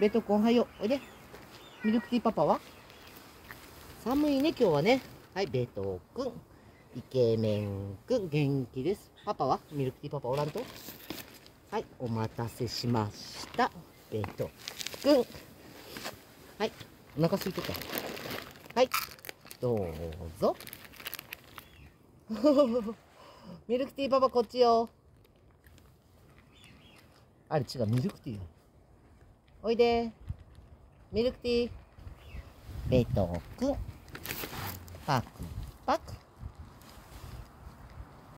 ベトコンはよおいで。ミルクティーパパは？寒いね今日はね。はいベトくんイケメンくん元気です。パパは？ミルクティーパパおらんと？はいお待たせしました。ベトくんはいお腹空いてた。はいどうぞ。ミルクティーパパこっちよ。あれ違うミルクティーよおいで。ミルクティー。ベトくん。パク。パク。